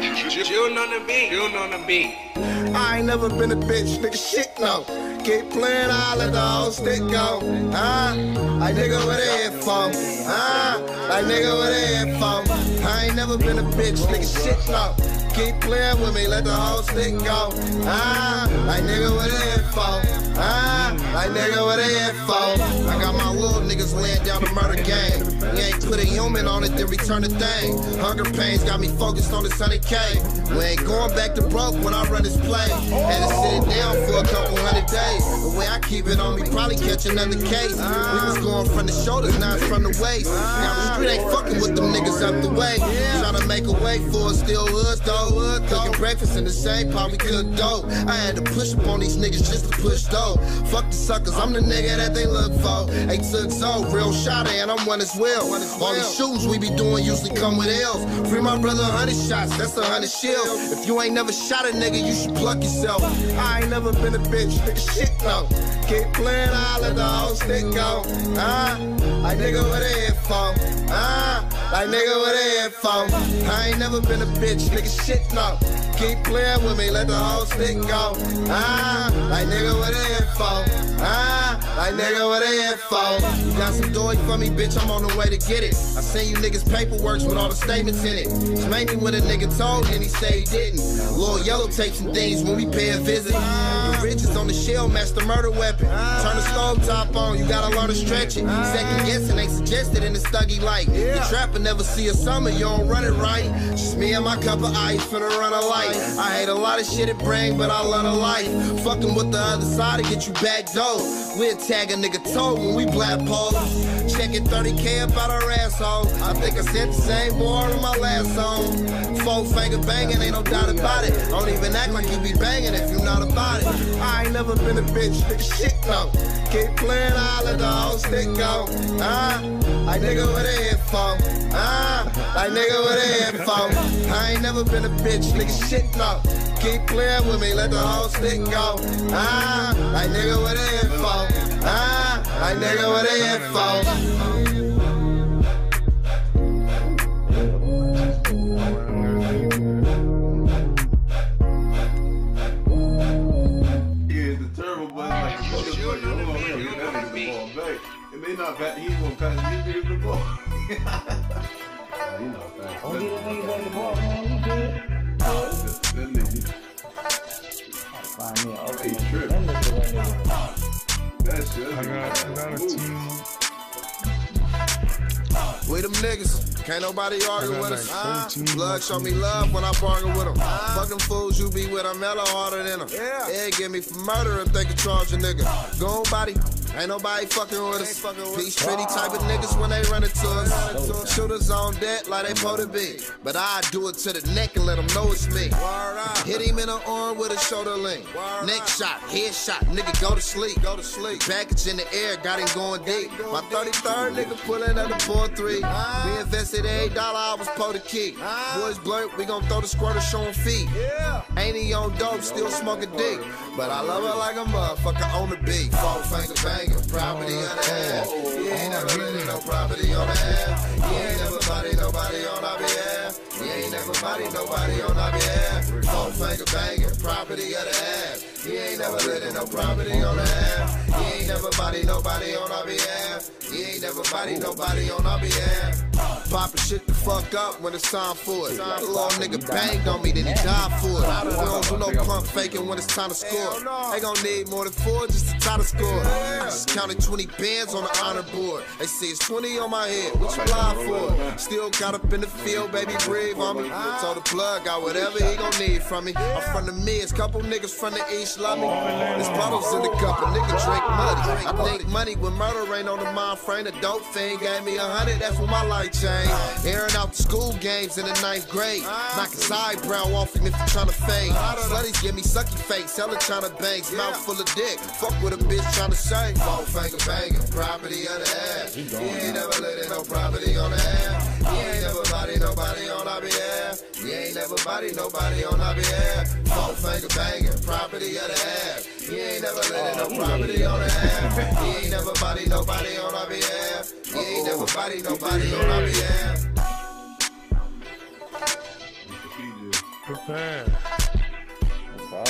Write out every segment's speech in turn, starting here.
June on the beat. June on the beat. I ain't never been a bitch, nigga shit no. Keep playing, let the whole stick go. Huh? Like nigga, what here for? Huh? Like nigga, what here for? I ain't never been a bitch, nigga shit no. Keep playing with me, let the whole stick go. Ah, like nigga, what here for? Ah, like nigga, what they here for? I got my little niggas laying down the murder game. We ain't put a human on it, then return the thing. Hunger pains got me focused on the sunny K. We ain't going back to broke when I run this play. Had to sit it down for a couple hundred days. The way I keep it on me, probably catch another case. Was going from the shoulders, now it's from the waist. Now the street ain't fucking with them niggas up the way. Tryna make a way for it, still hoods though. Cooking breakfast in the same pot we cook dough. I had to push up on these niggas just to push Fuck the suckers, I'm the nigga that they look for. They took so real shot and I'm one as well. All these shootings we be doing usually come with L's. Free my brother a hundred shots, that's a hundred shields. If you ain't never shot a nigga, you should pluck yourself. I ain't never been a bitch, nigga shit no. Keep playing, I let the whole stick go. Ah, like nigga, with here for? Ah, like nigga, what here for? I ain't never been a bitch, nigga shit no. Keep playing with me, let the whole stick go. Ah, like nigga, what here for? Ah, like nigga, what they here for? Got some doy for me, bitch, I'm on the way to get it. I send you niggas paperworks with all the statements in it. It's mainly what a nigga told and he said he didn't. Lil Yellow takes some things when we pay a visit. The riches on the shell match the murder weapon. Turn the stove top on, you gotta learn to stretch it. Second guessing ain't suggested in the stuggy light. The trapper never see a summer, you don't run it right. Just me and my cup of ice finna run a light. I hate a lot of shit it bring, but I love a life. Fucking with the other side to get you back door. We'll tag a nigga toe when we black pole. Checking 30k up out our asshole. I think I said the same word on my last song. Four finger banging, ain't no doubt about it. Don't even act like you be banging if you not about it. I ain't never been a bitch, nigga shit no. Keep playing, I let the whole stick go. Ah, like nigga, they here for? Ah, like nigga, they here for? I ain't never been a bitch, nigga shit no. Keep playing with me, let the whole stick go. Ah, like nigga, they here for? Ah, like nigga, what they here for? Yeah, the turbo button like a motherfucker. I'm gonna You get know that the nigga beat. the ball back. And they not back. He ain't gonna pass these niggas the ball. Nah, he not fast. Don't get a nigga back the ball, man. We good. That, that nigga, Find me an open Hey, one. trip. That nigga, that nigga. that shit. I got, I got a team. We them niggas. Can't nobody argue with us. like Ah, 14 blood show me love when I bargain with them. Fucking fools you be with, I'm hella harder than them. Yeah. yeah, get me for murder if they can charge a nigga. Go on, body. Ain't nobody fucking with us. Peace treaty type of niggas when they run into us. Shooters on deck like they supposed to be. But I do it to the neck and let them know it's me. Hit him in the arm with a shoulder link. Neck shot, head shot, nigga go to sleep. Go to sleep. Package in the air, got him going deep. My 33rd nigga pulling at the 4-3. We invested $8, I was po the key. Boys blurt, we gon' throw the squirter showing feet. Ain't he on dope, still smoking dick. But I love her like a motherfucker on the beat. Four finger banging, property on the ass. You ain't never living no property on the ass. You ain't never body nobody on our behalf. You ain't never body nobody on our behalf. Four finger banging, property of the ass. You ain't never living no property on the ass. You ain't never body nobody on our behalf. You ain't never body nobody on our behalf. Poppin' shit the fuck up when it's time for it. The little nigga banged on me, then he died for it. We don't do no pump faking when it's time to score. They gon' need more than four just to tie the score. I just counted 20 bands on the honor board. They say it's 20 on my head. What you blind for? Still got up in the field, baby, breathe on me. Told the plug, got whatever he gon' need from me. I'm from the mids, couple niggas from the east love me. There's bottles in the cup, a nigga drink muddy. I think money with murder ain't on the mind frame. The dope thing gave me a hundred, that's when my life changed. Airing out the school games in the ninth grade. Knocking side brow off him if you tryna fade. Slutties give me sucky face, hella tryna bangs, mouth full of dick. Fuck with a bitch tryna say. Four finger banging, property of the ass. You ain't never letting no property on the ass. You ain't never body nobody on our behalf. You ain't never body nobody on our behalf. Four finger banging, property of the ass. You ain't never letting no oh, property on the ass. You ain't never body nobody on our behalf. You ain't never body nobody on our behalf. PJ. prepared. No.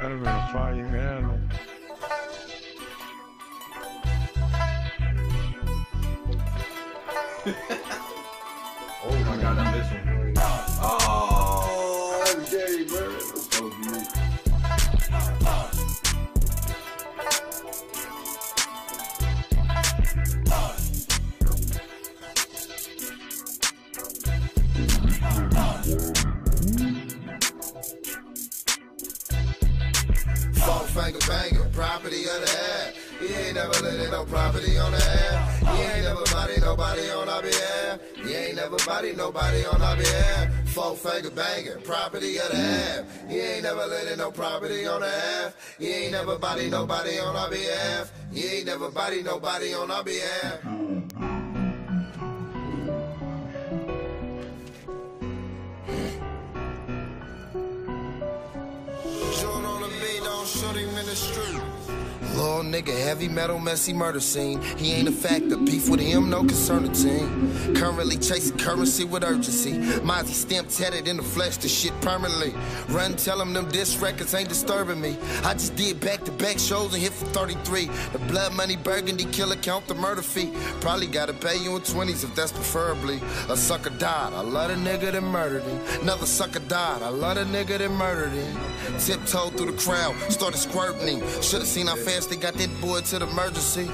That'd have been a fire animal. Oh, my god, I got that this one. Oh, that's gay, finger banger, property of the air. He ain't never letting no property on the air. He ain't never body nobody on our behalf. He ain't never body nobody on our behalf. Four finger banger, property of the air. He ain't never letting no property on the air. He ain't never body nobody on our behalf. He ain't never body nobody on our behalf. Mm. Street. Little nigga, heavy metal, messy murder scene. He ain't a factor, beef with him, no concern to team. Currently chasing currency with urgency. Mozzy stamp tatted in the flesh, the shit permanently. Run, tell him them diss records ain't disturbing me. I just did back to back shows and hit for 33. The blood money burgundy killer count the murder fee. Probably gotta pay you in 20s if that's preferably. A sucker died, I love the nigga that murdered him. Another sucker died, I love the nigga that murdered him. Tiptoed through the crowd, started squirting him. Should've seen how fast they got that boy to the emergency.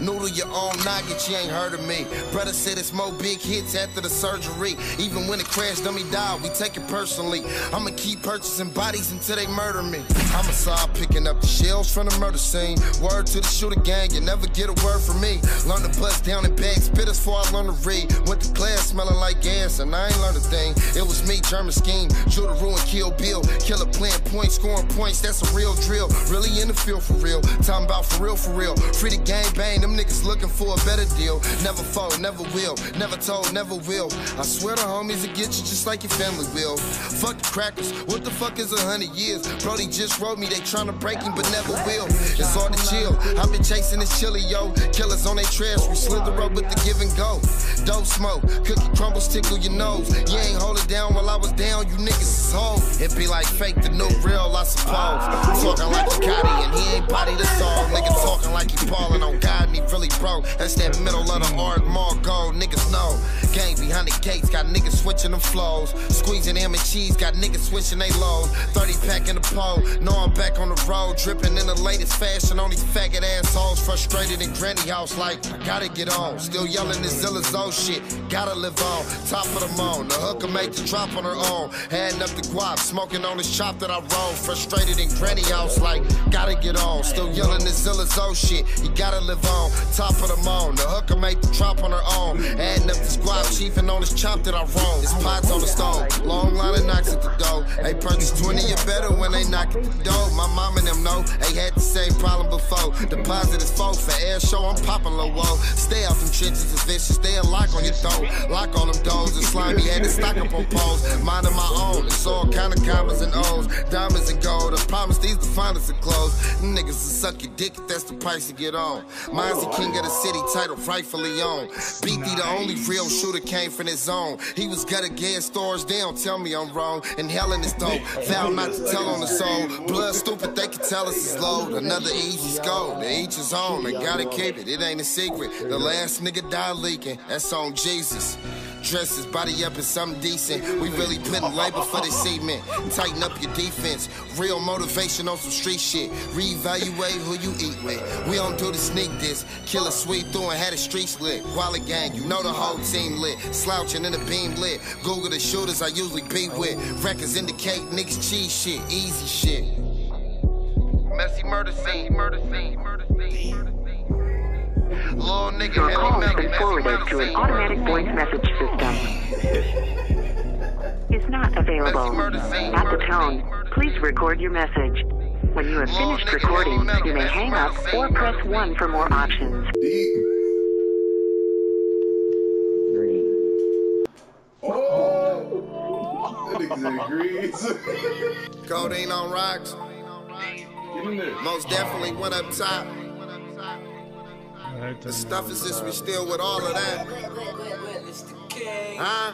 Noodle your own nugget, you ain't heard of me. Brother said it's more big hits after the surgery. Even when it crashed, dummy died, we take it personally. I'ma keep purchasing bodies until they murder me. I'ma start picking up the shells from the murder scene. Word to the shooter gang, you never get a word from me. Learn to bust down in bags, spit as far I learn to read. Went to class smelling like gas, and I ain't learned a thing. It was me, German scheme. Shooter ruin, kill Bill. Killer playing points, scoring points, that's a real drill. Really in the field for real. Talking about for real, for real. Free the gang bang, them niggas looking for a better deal. Never fold, never will. Never told, never will. I swear the homies will get you just like your family will. Fuck the crackers, what the fuck is a hundred years? Brody just wrote me, they tryna break him, but never will. It's hard to chill. I've been chasing this chili, yo. Killers on their trash, we slither up with the give and go. Dope smoke, cookie crumbles tickle your nose. You ain't hold it down while I was down, you niggas is home. It be like fake the new real, I suppose. Talking like Gotti and he ain't body the song. Nigga talking like he ballin' on God he really broke. That's that middle of the art, more gold, niggas know. Gang behind the gates, got niggas switching them flows. Squeezing ham and cheese, got niggas switching they lows. 30 pack in the pole, know I'm back on the road. Dripping in the latest fashion on these faggot assholes. Frustrated in granny house, like, I gotta get on. Still yelling this Zilla Zo shit, gotta live on. Top of the moan, the hooker make the drop on her own. Adding up the guap, smoking on this chop that I roll. Frustrated in granny house, like, gotta get on. Still yelling this Zilla Zo shit, you gotta live on. Top of the moan, the hooker make the drop on her own. Adding up this guap, chiefing on this chop that I roll. This pot's on the stove, long line of knocks at the door. They purchase 20 or better when they knock at the door. My mom and them know they had the same problem before. Deposit is full for air show, I'm popping low whoa. Stay out them trenches, it's vicious. Stay a lock on your throat. Lock on them doors and slimy had to stock up on poles. Mine of my own, it's all kind of commas and O's. Diamonds and gold, I promise these the finest of clothes. Niggas will suck your dick if that's the price to get on. Mine's the king of the city, title rightfully owned. BD, the only real shooter, came from his zone. He was gutta gas stores, they don't tell me I'm wrong. And hell in this dope, vow not to tell on the soul. Blood stupid, they can tell us it's low. Another easy score, to each is own. They gotta keep it, it ain't a secret. The last nigga died leaking, that's on Jesus. Dress his body up in something decent. We really putting labor for the cement. Tighten up your defense. Real motivation on some street shit. Reevaluate who you eat with. We don't do the sneak this. Kill a sweep through and had the streets lit. Wallet gang, you know the whole team lit. Slouching in the beam lit. Google the shooters I usually be with. Records indicate niggas cheese shit. Easy shit. Messy murder scene. Murder scene. Murder scene. Murder scene. Little nigga, Your call has been forwarded to an automatic voice message system. Is not available. Murder scene, At the tone, please record your message. When you have finished recording, you may hang up or press 1 for more options. Deep. Green. Oh! That nigga said greens. Codeine on rocks. Get in there. Most definitely went up top. The stuff is this, we still with all of that. Huh?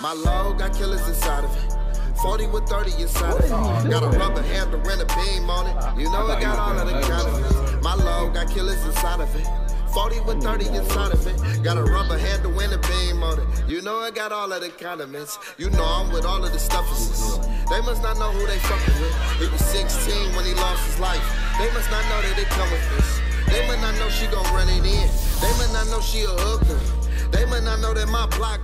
My low got killers inside of it. 40 with 30 inside of it. Got a rubber handle and a beam on it. You know it got all of the condiments. My low got killers inside of it. 40 with 30 inside of it. Got a rubber handle and a beam on it. You know I got all of the condiments. You know I'm with all of the stuffers. They must not know who they fucking with. He was 16 when he lost his life. They must not know that they come with this. They might not know she gon' run it in. They might not know she a hooker. They might not know that my block.